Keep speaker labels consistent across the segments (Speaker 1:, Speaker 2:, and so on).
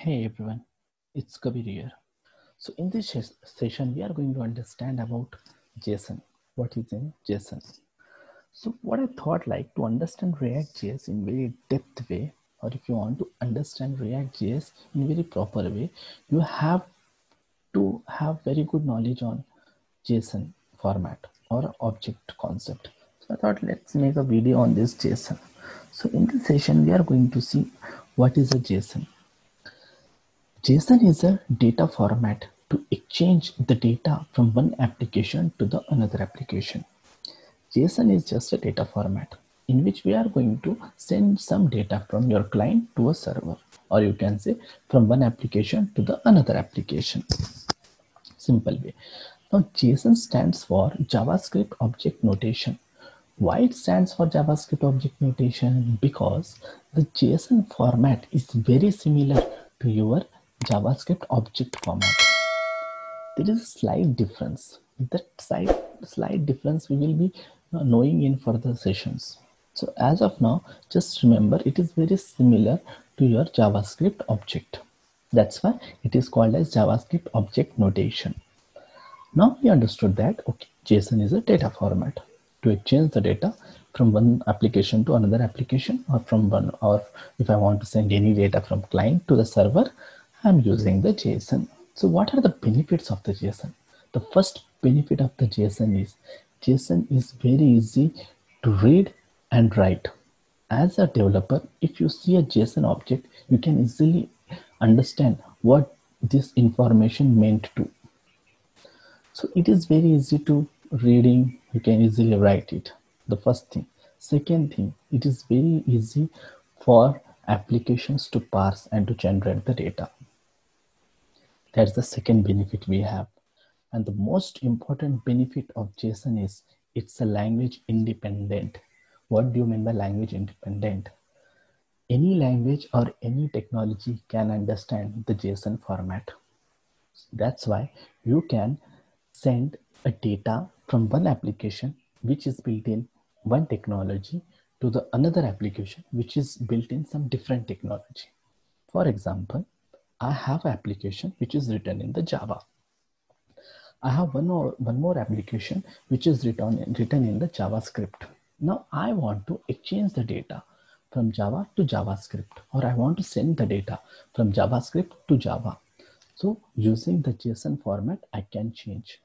Speaker 1: Hey everyone, it's Kabir here. So in this session, we are going to understand about JSON. What is in JSON? So what I thought like to understand React.js in very depth way, or if you want to understand React.js in very proper way, you have to have very good knowledge on JSON format or object concept. So I thought let's make a video on this JSON. So in this session, we are going to see what is a JSON. JSON is a data format to exchange the data from one application to the another application. JSON is just a data format in which we are going to send some data from your client to a server or you can say from one application to the another application. Simple way. Now JSON stands for JavaScript Object Notation. Why it stands for JavaScript Object Notation? Because the JSON format is very similar to your JavaScript object format. There is a slight difference. That slight, slight difference we will be uh, knowing in further sessions. So as of now, just remember it is very similar to your JavaScript object. That's why it is called as JavaScript object notation. Now we understood that okay, JSON is a data format to exchange the data from one application to another application or from one or if I want to send any data from client to the server, I'm using the JSON. So what are the benefits of the JSON? The first benefit of the JSON is JSON is very easy to read and write. As a developer, if you see a JSON object, you can easily understand what this information meant to. So it is very easy to reading, you can easily write it. The first thing. Second thing, it is very easy for applications to parse and to generate the data. That's the second benefit we have. And the most important benefit of JSON is it's a language independent. What do you mean by language independent? Any language or any technology can understand the JSON format. That's why you can send a data from one application which is built in one technology to the another application which is built in some different technology. For example, I have an application which is written in the Java. I have one more, one more application which is written in, written in the JavaScript. Now I want to exchange the data from Java to JavaScript or I want to send the data from JavaScript to Java. So using the JSON format, I can change.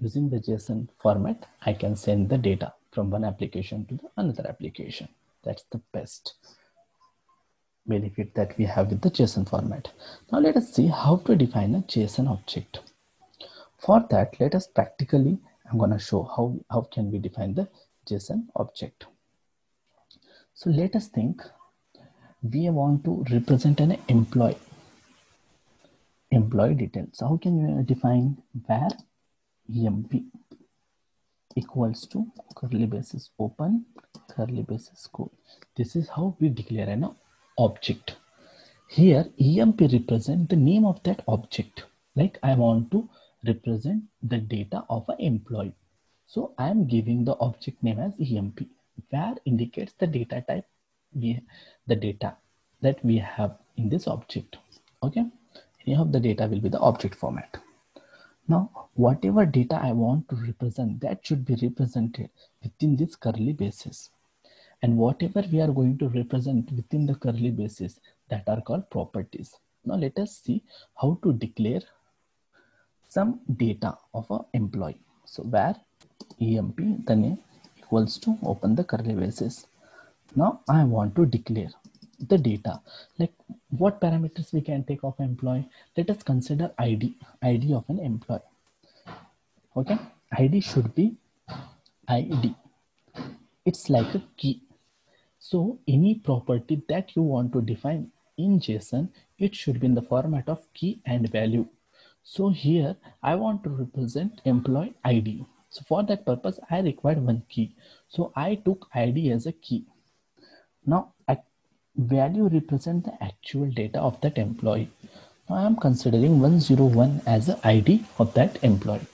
Speaker 1: Using the JSON format, I can send the data from one application to the another application. That's the best benefit that we have with the JSON format. Now let us see how to define a JSON object. For that, let us practically, I'm gonna show how, how can we define the JSON object. So let us think we want to represent an employee. Employee details. So how can we define var emp equals to curly braces open curly braces close. This is how we declare an object. Here emp represent the name of that object. Like I want to represent the data of an employee. So I am giving the object name as emp var indicates the data type we the data that we have in this object. Okay. Any of the data will be the object format. Now, whatever data I want to represent, that should be represented within this curly braces. And whatever we are going to represent within the curly braces, that are called properties. Now, let us see how to declare some data of an employee. So, var emp, the name equals to open the curly braces. Now, I want to declare the data like what parameters we can take of employee let us consider id id of an employee okay id should be id it's like a key so any property that you want to define in json it should be in the format of key and value so here i want to represent employee id so for that purpose i required one key so i took id as a key now value represent the actual data of that employee. Now I am considering 101 as the ID of that employee.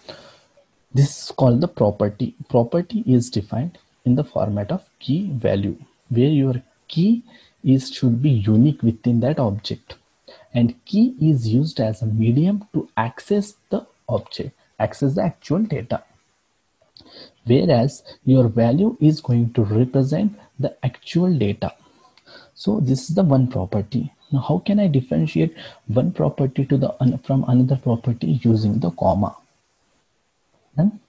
Speaker 1: This is called the property. Property is defined in the format of key value where your key is should be unique within that object and key is used as a medium to access the object, access the actual data. Whereas your value is going to represent the actual data. So this is the one property. Now how can I differentiate one property to the from another property using the comma? Then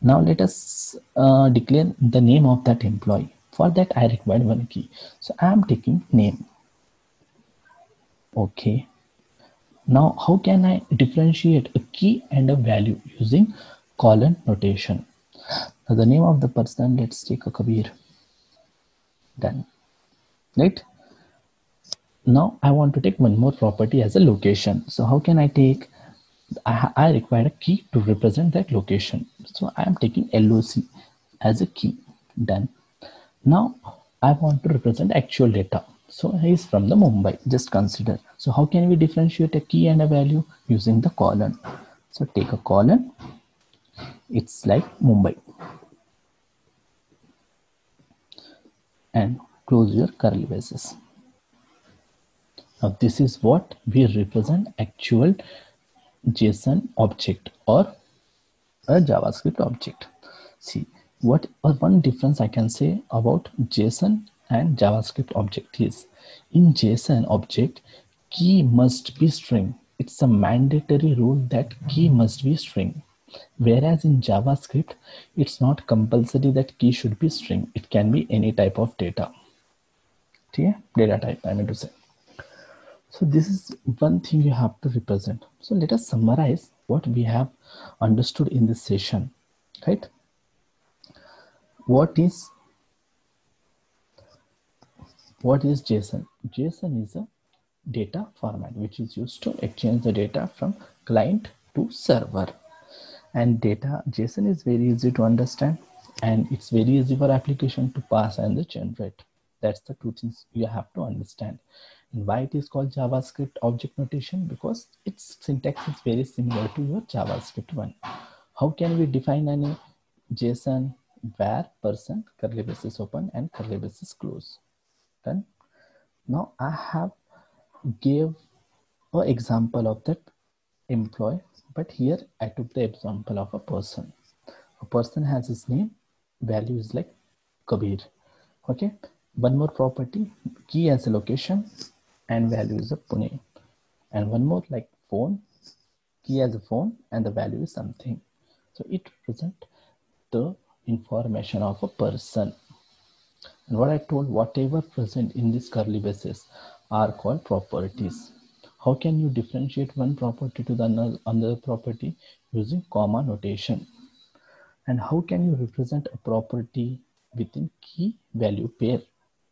Speaker 1: now let us uh, declare the name of that employee. For that I require one key. So I am taking name. Okay. Now how can I differentiate a key and a value using colon notation? Now the name of the person, let's take a Kabir. Done. Right? Now I want to take one more property as a location. So how can I take I, I require a key to represent that location. So I am taking LOC as a key. Done. Now I want to represent actual data. So he is from the Mumbai. Just consider. So how can we differentiate a key and a value using the colon? So take a colon. It's like Mumbai. And close your curly braces. Now this is what we represent actual JSON object or a JavaScript object. See what one difference I can say about JSON and JavaScript object is in JSON object key must be string. It's a mandatory rule that key must be string. Whereas in JavaScript, it's not compulsory that key should be string. It can be any type of data. Okay? Data type, I mean to say. So this is one thing you have to represent. So let us summarize what we have understood in this session, right? What is what is JSON? JSON is a data format which is used to exchange the data from client to server. And data JSON is very easy to understand and it's very easy for application to parse and generate. That's the two things you have to understand and why it is called javascript object notation because its syntax is very similar to your javascript one how can we define any json var person curly braces open and curly braces close then now i have gave an example of that employee but here i took the example of a person a person has his name value is like kabir okay one more property key as a location and value is a Pune. And one more like phone, key as a phone and the value is something. So it represent the information of a person. And what I told, whatever present in this curly braces are called properties. How can you differentiate one property to the another property using comma notation? And how can you represent a property within key value pair?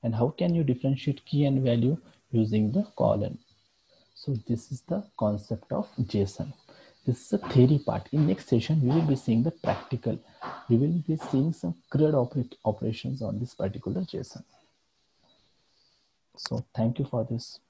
Speaker 1: And how can you differentiate key and value using the colon. So this is the concept of JSON. This is the theory part. In next session, we will be seeing the practical. We will be seeing some CRUD oper operations on this particular JSON. So thank you for this.